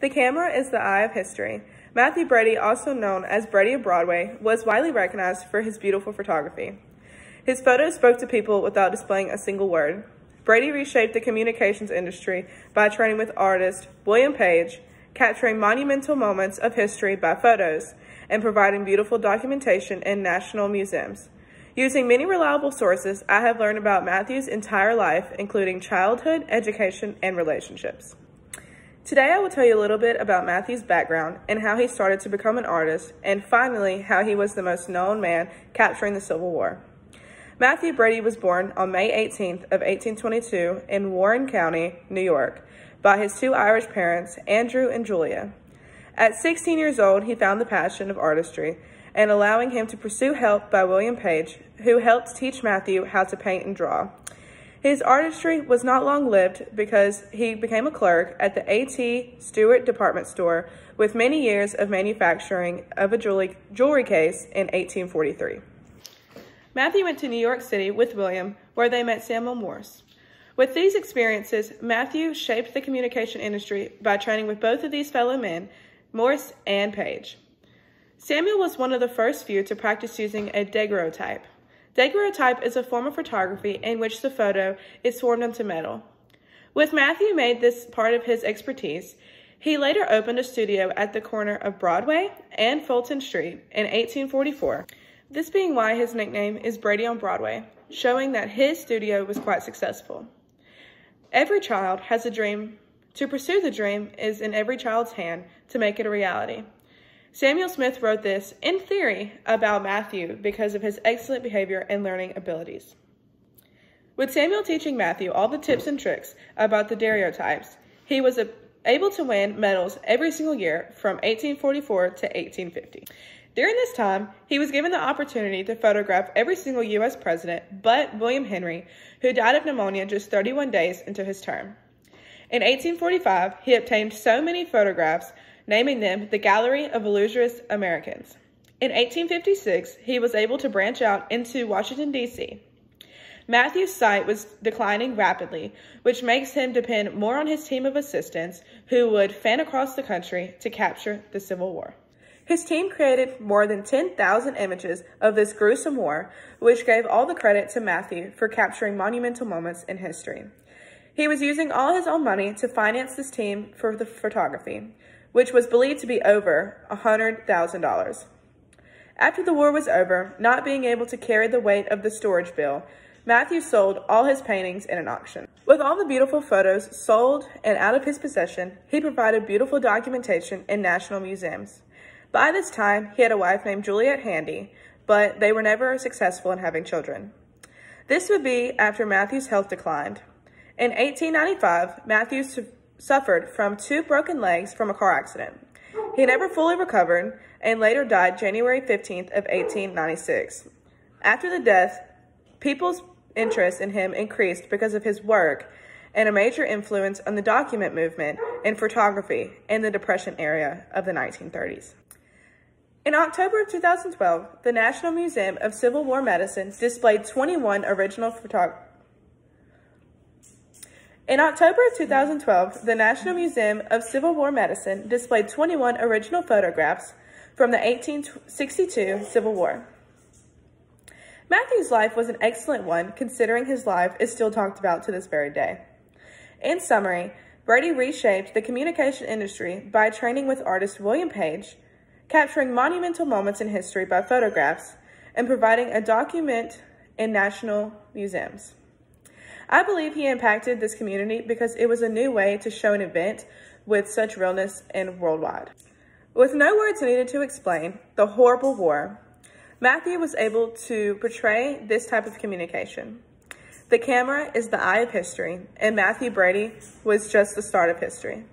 The camera is the eye of history. Mathew Brady, also known as Brady of Broadway, was widely recognized for his beautiful photography. His photos spoke to people without displaying a single word. Brady reshaped the communications industry by training with artist William Page, capturing monumental moments of history by photos, and providing beautiful documentation in national museums. Using many reliable sources, I have learned about Mathew's entire life, including childhood, education, and relationships. Today I will tell you a little bit about Mathew's background and how he started to become an artist, and finally how he was the most known man capturing the Civil War. Mathew Brady was born on May 18th of 1822 in Warren County, New York, by his two Irish parents, Andrew and Julia. At 16 years old, he found the passion of artistry and allowing him to pursue help by William Page, who helped teach Mathew how to paint and draw. His artistry was not long-lived because he became a clerk at the A.T. Stewart department store with many years of manufacturing of a jewelry, jewelry case in 1843. Mathew went to New York City with William, where they met Samuel Morse. With these experiences, Mathew shaped the communication industry by training with both of these fellow men, Morse and Page. Samuel was one of the first few to practice using a daguerreotype. Daguerreotype is a form of photography in which the photo is formed onto metal. With Mathew made this part of his expertise, he later opened a studio at the corner of Broadway and Fulton Street in 1844. This being why his nickname is Brady on Broadway, showing that his studio was quite successful. Every child has a dream. To pursue the dream is in every child's hand to make it a reality. Samuel Smith wrote this, in theory, about Mathew because of his excellent behavior and learning abilities. With Samuel teaching Mathew all the tips and tricks about the daguerreotypes, he was able to win medals every single year from 1844 to 1850. During this time, he was given the opportunity to photograph every single U.S. president but William Henry, who died of pneumonia just 31 days into his term. In 1845, he obtained so many photographs, naming them the Gallery of Illustrious Americans. In 1856, he was able to branch out into Washington, D.C. Mathew's sight was declining rapidly, which makes him depend more on his team of assistants who would fan across the country to capture the Civil War. His team created more than 10,000 images of this gruesome war, which gave all the credit to Mathew for capturing monumental moments in history. He was using all his own money to finance this team for the photography, which was believed to be over $100,000. After the war was over, not being able to carry the weight of the storage bill, Mathew sold all his paintings in an auction. With all the beautiful photos sold and out of his possession, he provided beautiful documentation in national museums. By this time, he had a wife named Juliet Handy, but they were never successful in having children. This would be after Mathew's health declined. In 1895, Mathew su suffered from two broken legs from a car accident. He never fully recovered and later died January 15th of 1896. After the death, people's interest in him increased because of his work and a major influence on the document movement in photography in the Depression era of the 1930s. In October of 2012, the National Museum of Civil War Medicine displayed 21 original photographs. In October of 2012, the National Museum of Civil War Medicine displayed 21 original photographs from the 1862 Civil War. Mathew's life was an excellent one, considering his life is still talked about to this very day. In summary, Brady reshaped the communication industry by training with artist William Page, capturing monumental moments in history by photographs, and providing a document in national museums. I believe he impacted this community because it was a new way to show an event with such realness and worldwide. With no words needed to explain the horrible war, Mathew was able to portray this type of communication. The camera is the eye of history, and Mathew Brady was just the start of history.